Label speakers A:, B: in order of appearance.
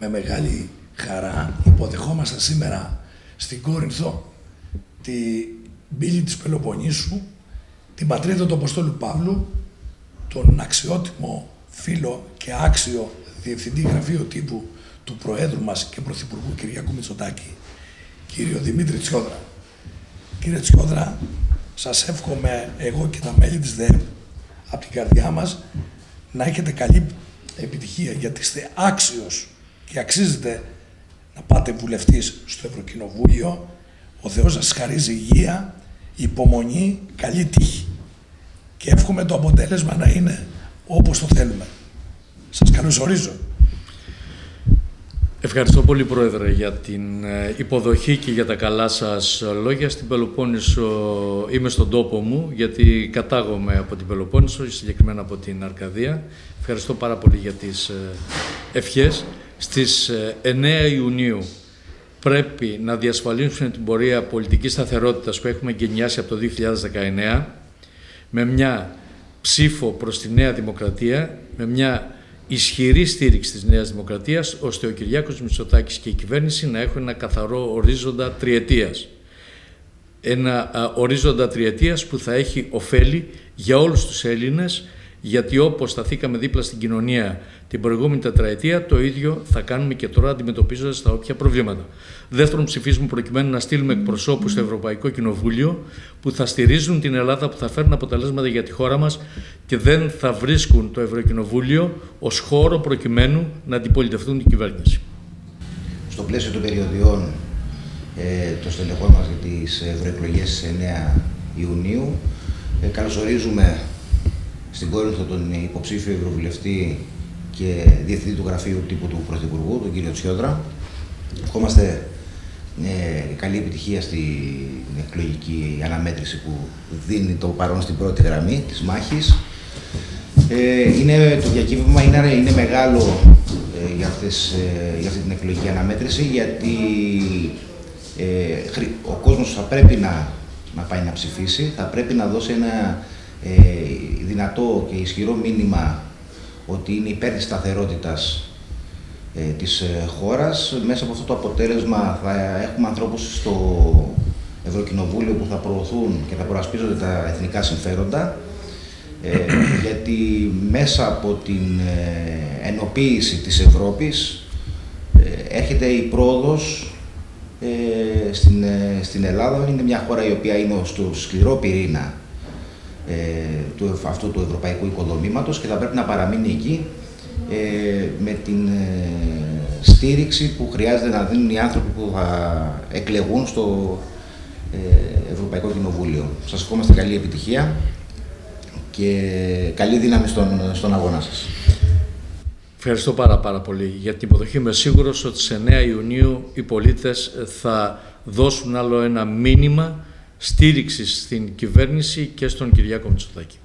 A: με μεγάλη χαρά υποδεχόμαστε σήμερα στην Κόρινθο τη μπύλη της Πελοποννήσου, την πατρίδα του Αποστόλου Παύλου, τον αξιότιμο φίλο και άξιο διευθυντή γραφείου τύπου του Προέδρου μας και Πρωθυπουργού Κυριακού Μητσοτάκη, κύριο Δημήτρη Τσιόδρα. Κύριε Τσιόδρα, σας εύχομαι εγώ και τα μέλη της ΔΕΕ από την καρδιά μας να έχετε καλή επιτυχία γιατί είστε άξιος και αξίζετε να πάτε βουλευτής στο Ευρωκοινοβούλιο. Ο Θεός σας χαρίζει υγεία, υπομονή, καλή τύχη. Και εύχομαι το αποτέλεσμα να είναι όπως το θέλουμε. Σας καλωσορίζω.
B: Ευχαριστώ πολύ Πρόεδρε για την ε, υποδοχή και για τα καλά σας λόγια. Στην Πελοπόννησο είμαι στον τόπο μου γιατί κατάγομαι από την Πελοπόννησο, συγκεκριμένα από την Αρκαδία. Ευχαριστώ πάρα πολύ για τις ε, ευχές. Στις 9 ε, Ιουνίου πρέπει να διασφαλίσουν την πορεία πολιτικής σταθερότητας που έχουμε γενιάσει από το 2019 με μια ψήφο προς τη Νέα Δημοκρατία, με μια ισχυρή στήριξη της Νέας Δημοκρατίας, ώστε ο Κυριάκος Μητσοτάκης και η κυβέρνηση να έχουν ένα καθαρό ορίζοντα τριετίας. Ένα ορίζοντα τριετίας που θα έχει ωφέλη για όλους τους Έλληνες, γιατί όπως σταθήκαμε δίπλα στην κοινωνία την προηγούμενη τετραετία, το ίδιο θα κάνουμε και τώρα αντιμετωπίζοντας τα όποια προβλήματα. Δεύτερον, ψηφίζουμε προκειμένου να στείλουμε εκπροσώπους στο Ευρωπαϊκό Κοινοβούλιο που θα στηρίζουν την Ελλάδα, που θα φέρουν αποτελέσματα για τη χώρα μας και δεν θα βρίσκουν το Ευρωκοινοβούλιο ως χώρο προκειμένου να αντιπολιτευτούν την κυβέρνηση.
C: Στο πλαίσιο των περιοδιών ε, των στελεχών μας για τις ευρωεκλογές 9 Ιουνίου, ε, καλωσορίζουμε στην Κόρινθο τον υποψήφιο Ευρωβουλευτή και διευθυντή του γραφείου τύπου του Πρωθυπουργού, τον κύριο Τσιόδρα. Ευχόμαστε ε, καλή επιτυχία στην εκλογική αναμέτρηση που δίνει το παρόν στην πρώτη γραμμή της μάχης. Ε, είναι, το διακύβευμα είναι, είναι μεγάλο ε, για, αυτές, ε, για αυτή την εκλογική αναμέτρηση γιατί ε, ο κόσμος θα πρέπει να, να πάει να ψηφίσει, θα πρέπει να δώσει ένα δυνατό και ισχυρό μήνυμα ότι είναι υπέρ της σταθερότητας ε, της ε, χώρας. Μέσα από αυτό το αποτέλεσμα θα έχουμε ανθρώπους στο Ευρωκοινοβούλιο που θα προωθούν και θα προασπίζονται τα εθνικά συμφέροντα ε, γιατί μέσα από την ε, ενοποίηση της Ευρώπης ε, έρχεται η πρόοδος στην, στην Ελλάδα. Είναι μια χώρα η οποία είναι στο σκληρό πυρήνα ε, του, αυτού του ευρωπαϊκού οικοδομήματος και θα πρέπει να παραμείνει εκεί ε, με την ε, στήριξη που χρειάζεται να δίνουν οι άνθρωποι που θα εκλεγούν στο ε, Ευρωπαϊκό Κοινοβούλιο. Σας ευχόμαστε καλή επιτυχία και καλή δύναμη στον, στον αγώνα σας.
B: Ευχαριστώ πάρα πάρα πολύ για την υποδοχή. Είμαι σίγουρος ότι σε 9 Ιουνίου οι πολίτες θα δώσουν άλλο ένα μήνυμα στήριξης στην κυβέρνηση και στον Κυριάκο Μητσοτάκη.